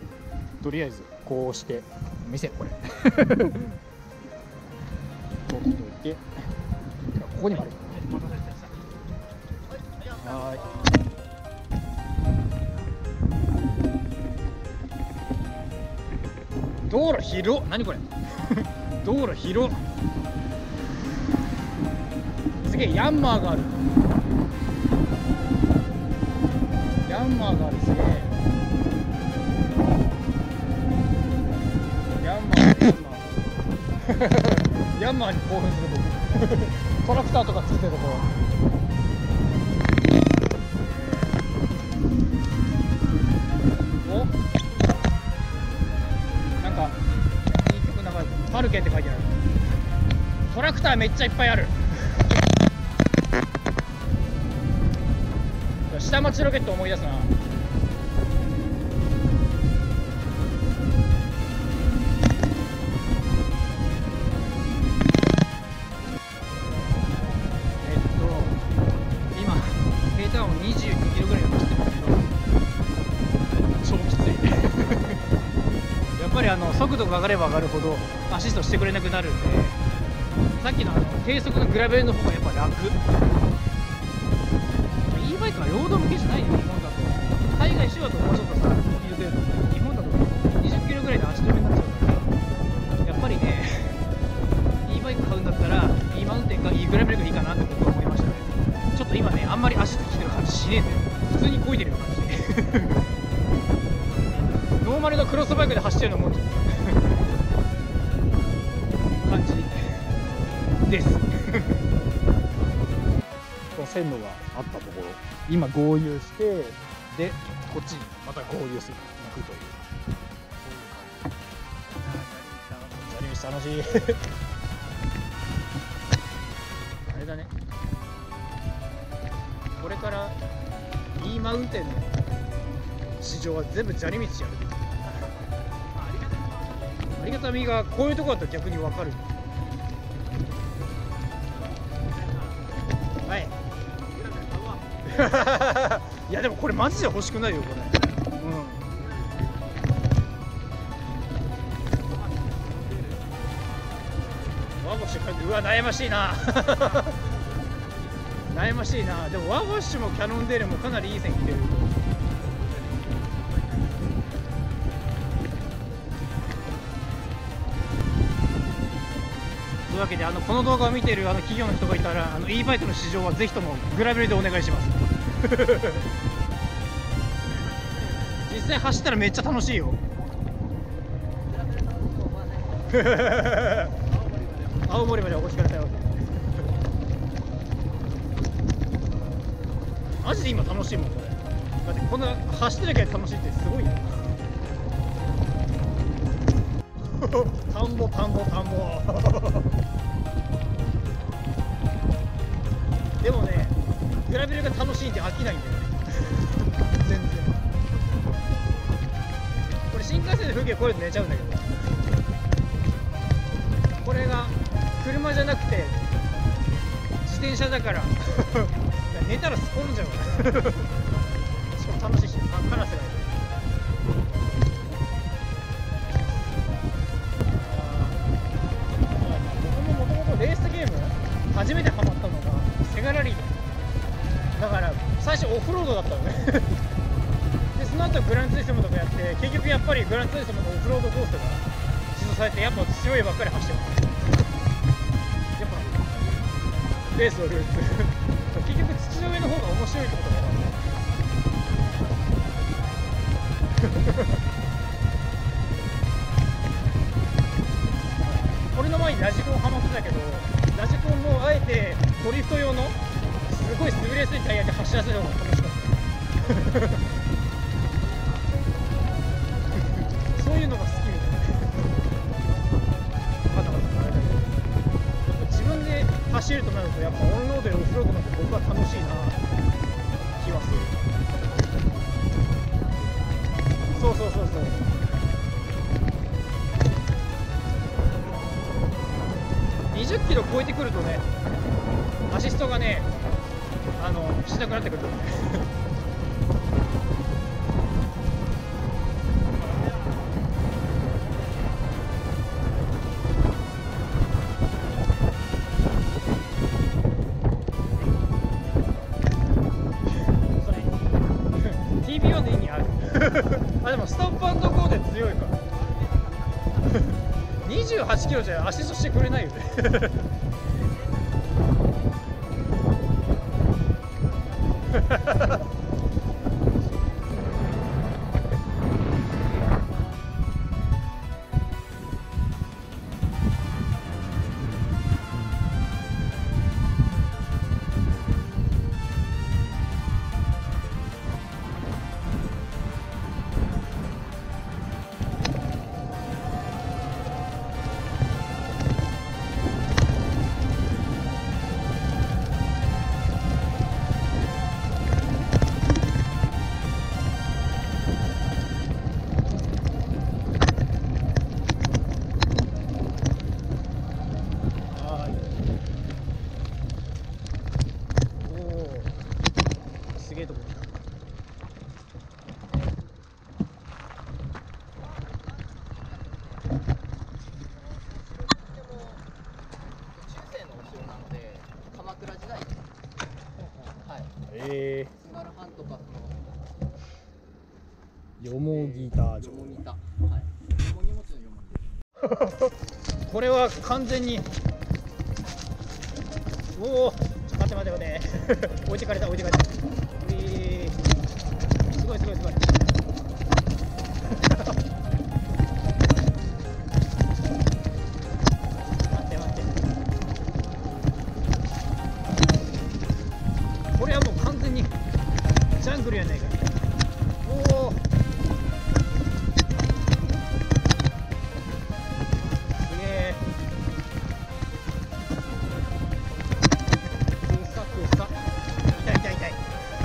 とりあえずこうして見せこれ。取っといて。ここにもある。はい。道路広っ。何これ。道路広っ。すげえヤンマーがある。ヤンマーがある。すげえ。ヤンマーに興奮する僕トラクターとか作ってるとこ。おなんかパルケって書いてある。トラクターめっちゃいっぱいある。下町ロケット思い出すな。上がれば上がるほどアシストしてくれなくなるんでさっきのあの低速のグラベルの方がやっぱ楽。e バイクはロード向けじゃないよ日本だと。海外仕様ともうちょっとさスピード出ると日本だと20キロぐらいで足止めになっちゃうからやっぱりね e バイク買うんだったら E マウンテンか E グラベルがいいかなって僕は思いましたね。ちょっと今ねあんまり足つきてる感じしねえんだよ。普通に漕いでるような感じ ノーマルのクロスバイクで走ってるのも線路があったところ。今合流してでこっちにまた合流する行くという。そういう感じ。砂利道楽しい。あれだね。これから E マウンテンの市場は全部砂利道やる。ありがたみがこういうとこだと逆に分かる いやでもこれマジで欲しくないよこれ。うん。ワーボッシうわ悩ましいな。悩ましいな。でもワーボッシュもキャノンデールもかなりいい線来てる。というわけであのこの動画を見ているあの企業の人がいたらあの e バイクの市場はぜひともグラベルでお願いします。実際走ったらめっちゃ楽しいよ。青森までお越しくださいマジで今楽しいもんこれ。だってこんな走ってるだけで楽しいってすごいよ。田んぼ田んぼ田んぼグラベルが楽しいんで飽きないんだよね。全然。これ新幹線の風景これで寝ちゃうんだけど。これが車じゃなくて自転車だから。寝たらすっ転んじゃうからしかも楽しいしカラスが実装されてやっぱ強いばっかり走ってますやっぱレースのルーツ結局土の上の方が面白いってことかなこれの前にラジコンハマってたけどラジコンもあえてドリフト用のすごい滑りやすいタイヤで走ら。せる方が楽しかったしなくなってくるあでもストップゴーで強いから。28キロじゃ足、そしてくれないよね。よもぎだそのよもぎた。はい。よもぎ餅のよもぎ。これは完全に。おお待って待って待って。置いてかれた置いてかれた。ういすごいすごいすごい。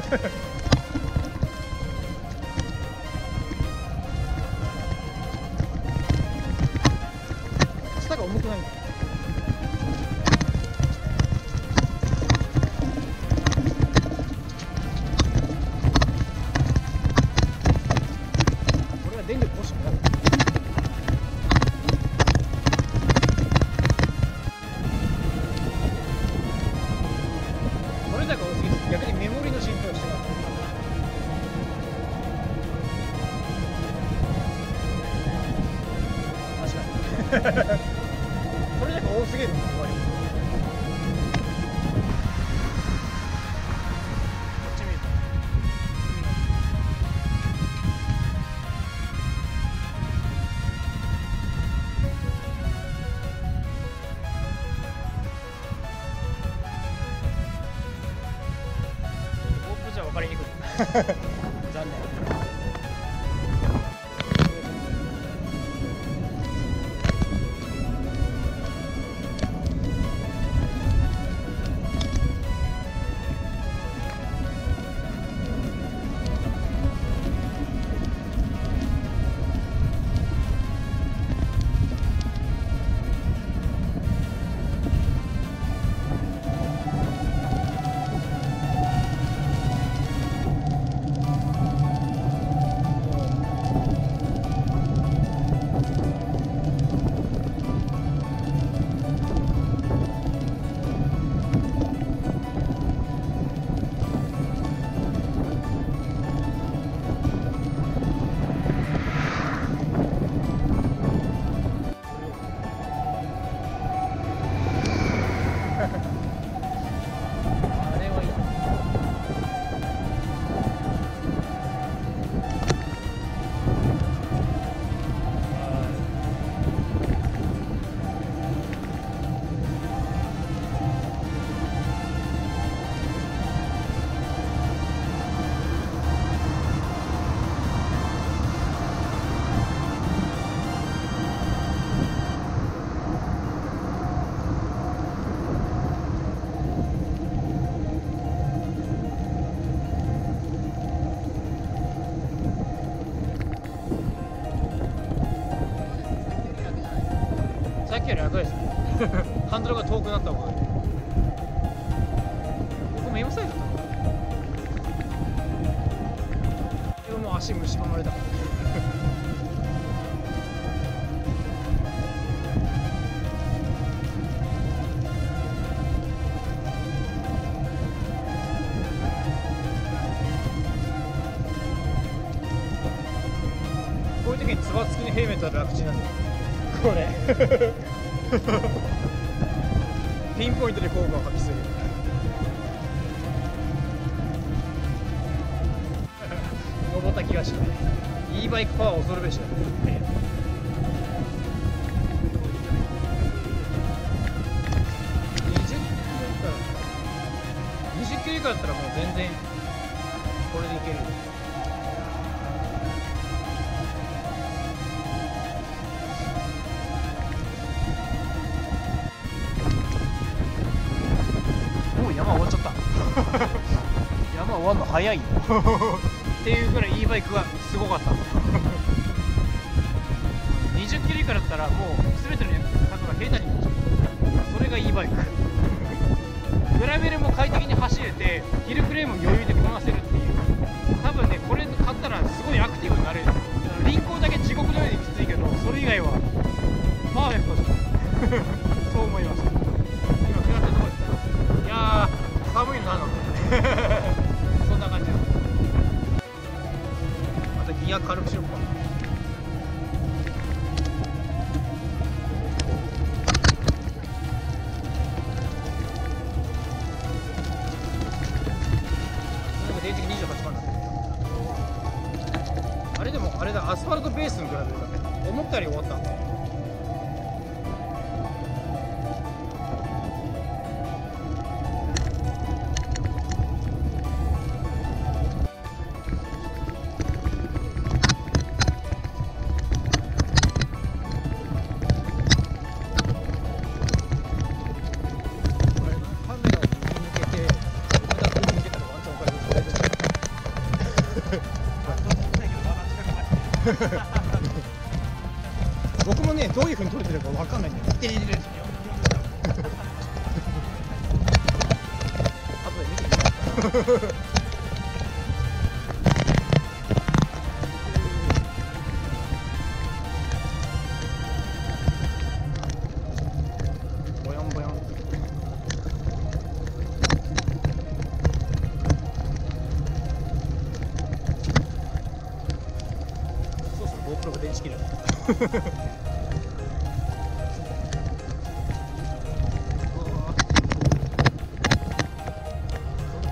ハハハ。これだか多すぎる。足蝕まれたつば付きのヘルメットは楽ちんなんだよこれ。ピンポイントで効果を発揮する e バイクパワー恐るべしだね20キロ以下だったらもう全然これでいけるよもう山終わっちゃった。山終わるの早いよ。っていうぐらい e バイクがすごかったかだったらもう全ての角が平坦になっちゃうそれが e バイクグラベルも快適に走れてヒルフレームも余裕でこなせるっていう多分ねこれ買ったらすごいアクティブになれる輪行だけ地獄のようにきついけどそれ以外はパーフェクトじゃん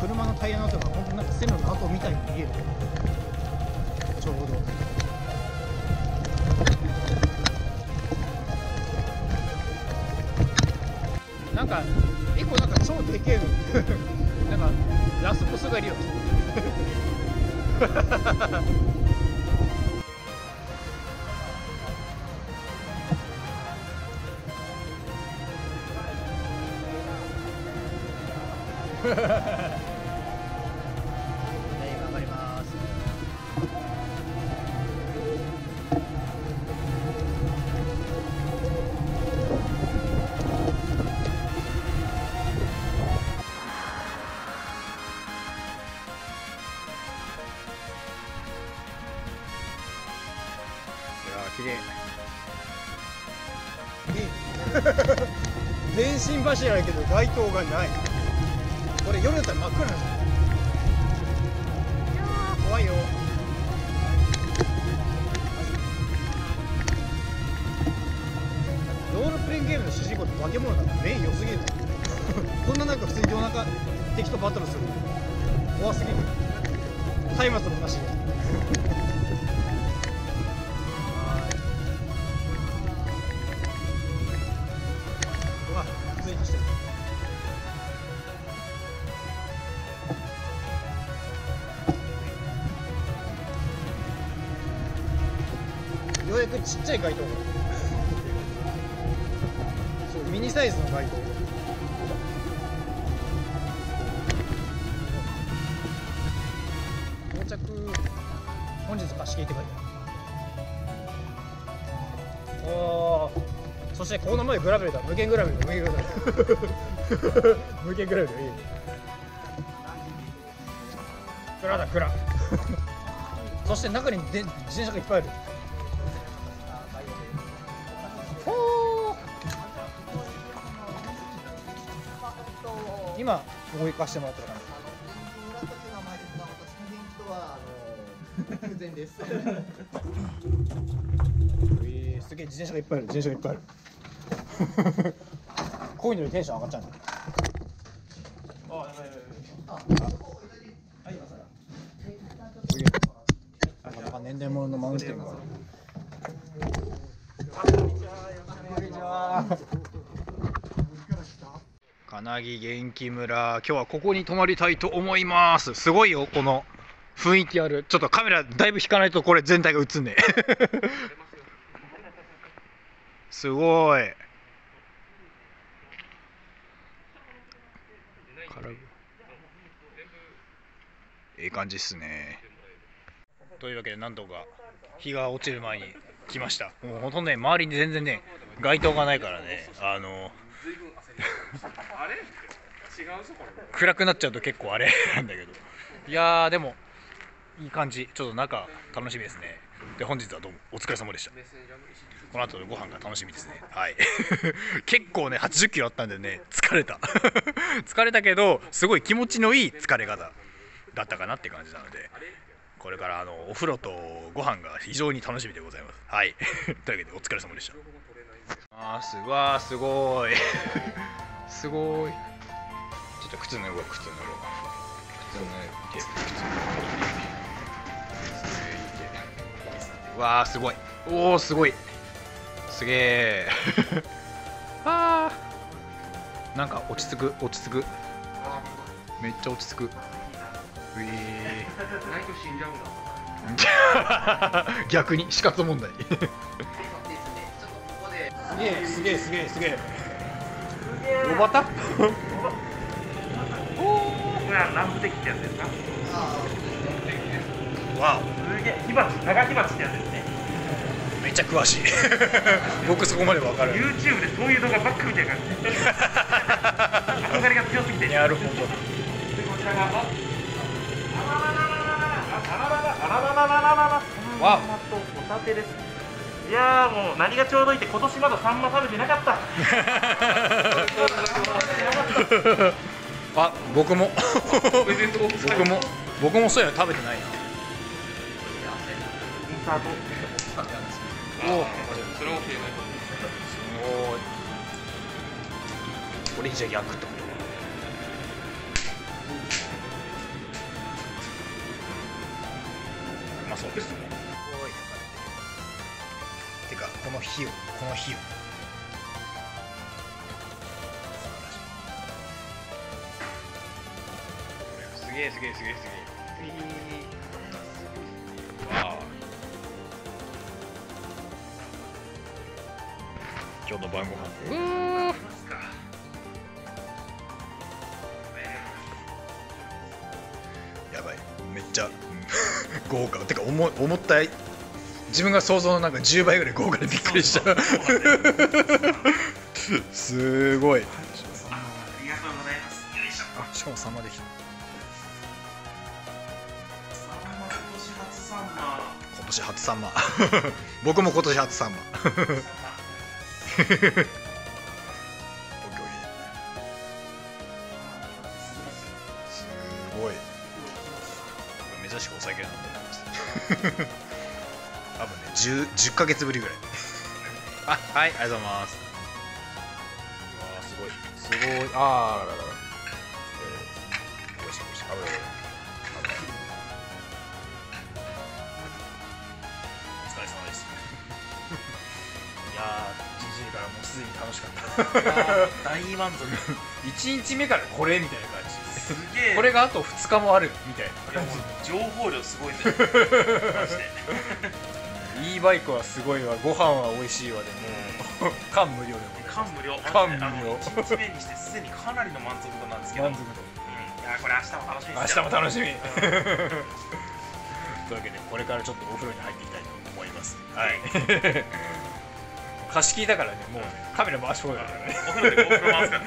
車のタイヤの跡が本当になんか線路の跡みたいに見える。ちょうど。なんか一個なんか超でけえのなんかラスボスがいるよ 電信柱やけど街灯がない。これ夜だったら真っ暗なんですよい怖いよ。ロールプレインゲームの主人公って化け物だから目良すぎる。こんな中普通に夜中敵とバトルする怖すぎる。松明もなちっちゃい街灯。がそうミニサイズの街灯。到着。本日貸し切りって書い。てあるおー。そしてこの前グラベルだ。無限グラベルだ。無限グラベル無限グラベルいい蔵だ蔵そして中にで自転車がいっぱいある今ここ行かしてもらってる感じ紫の前 です。えー、すげえ自転車がいっぱいある。自転車がいっぱいある。こういうのにテンション上がっちゃうあやばいやばいやばい。はい今からすげえあなんか年齢物のマウンテンがこんにちは金木元気村今日はここに泊まりたいと思います。すごいよこの雰囲気ある。ちょっとカメラだいぶ引かないとこれ全体が映んねえ。すごい。ええ感じっすね。というわけでなんとか日が落ちる前に来ました。もうほとんどね周りに全然ね街灯がないからね。あのあれ違うぞこれ暗くなっちゃうと結構あれ なんだけど。いやーでもいい感じ。ちょっと中楽しみですね。で本日はどうもお疲れ様でした。この後のご飯が楽しみですね。はい。結構ね80キロあったんでね疲れた。疲れたけどすごい気持ちのいい疲れ方だったかなって感じなのでこれからあのお風呂とご飯が非常に楽しみでございます。はい。というわけでお疲れ様でした。あーすわーすごい。すごい。ちょっと靴脱ごう靴脱ごう。靴脱いで靴脱いで。わーすごい。おおすごい。すげえ あー。なんか落ち着く落ち着く。めっちゃ落ち着く。うえ。ー。逆に死活問題。で すげえすげえすげえすげえロバタこれは南部的ってやつですか。わすげえ、火鉢、長火鉢ってやつですね。おめっちゃ詳しい 僕そこまでわかる YouTube でそういう動画ばっか見てるからね。憧れが強すぎて。で、なるほどこちらが、あ。あらららら、あらららららららら。わサンマとホタテです。いやーもう何がちょうどいいって今年まだサンマ食べてなかった。あ僕も。僕も。僕もそういうの食べてないな。インサート。おおそれも消えないすごいこれじゃ逆ってこと？てかこの火をこの火を。すげえすげえすげえすげえ。わあ今日の晩ご飯。うわやばい。めっちゃうん。豪華。てか思い思った自分が想像のなんか10倍ぐらい豪華でびっくりしたすごいありがとうございます。よいしょ。あしかもサンマできた。今年初サンマ 僕も今年初サンマ 10, 10ヶ月ぶりぐらい。あはいありがとうございます。うわーすごい。すごい。あーあらららら、えー、おいしいおいしい危ないお疲れ様です。いやーじじいからもうすでに楽しかった。大満足。1日目からこれみたいな感すげえ。じこれがあと2日もあるみたいな感いやもう情報量すごいね。マジで。じ e バイクはすごいわ。ご飯は美味しいわでも。う感無量で感無量。感無量あの一日目にしてすでにかなりの満足度なんですけど。満足うん。いやこれ明日も楽しみですよ。明日も楽しみ。うん。というわけでこれからちょっとお風呂に入っていきたいと思います。はい。貸し切りだからねもう。カメラ回し放題だからね。お風呂で回すから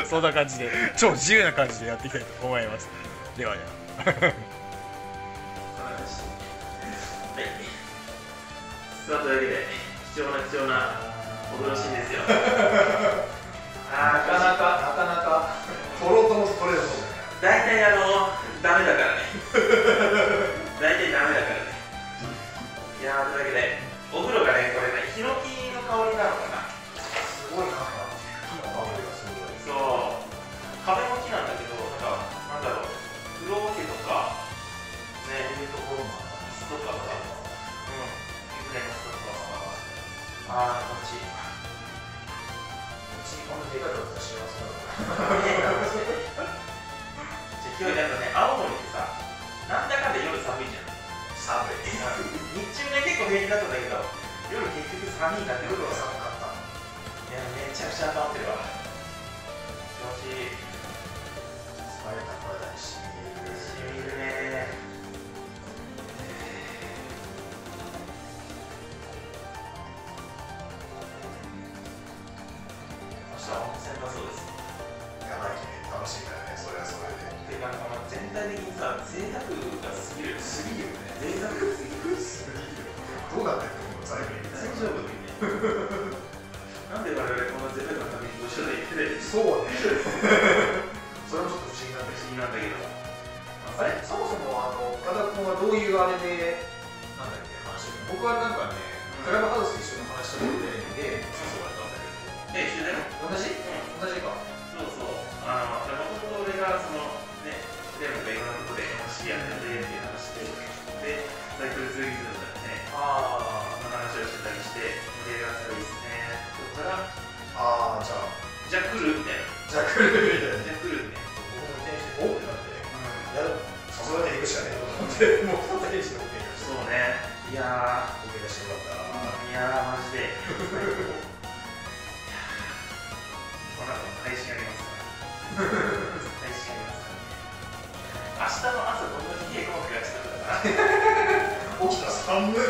ね。そんな感じで超自由な感じでやっていきたいと思います。ではではさあというわけで貴重な貴重なお風呂シーンですよ。なかなか。なかなか。とろとろストレート大体あのダメだからね。大体ダメだからね。いやーというわけでお風呂がねこれねヒノキの香りなのかな。すごいなあーこっち。うちこんなでかいこと幸せだなじゃあ今日やっぱね青森ってさなんだかんだ夜寒いじゃん。寒い。日中ね結構平気だったんだけど夜結局寒いなってことが寒かった。いやめちゃくちゃ温まってるわそうねそれもちょっと不思議なん不思議なんだけどあれそもそもあの岡田君はどういうあれでなんだっけ話してるの僕はなんかねクラブハウスで一緒に話したことで誘われたんだけどえ一緒だよ同じ同じかそうそうあのもともと俺がそのねレモンがいろんなことで知り合っててっていう話ででサイクルツーリズムだよねあその話をしてたりして盛り上がったらいいですねそこからあああじゃあじゃあ来るみたいな。じゃあ来るみたいなじゃあ来るみたいな。僕も転しておってなっていやでも誘われていくしかねえと思って。もうそうね。いやー。OK 出してよかった。いやーマジで。この後配信ありますか？ら配信ありますか？ら明日の朝どんなに冷え込むかちょっとだな起きたら寒い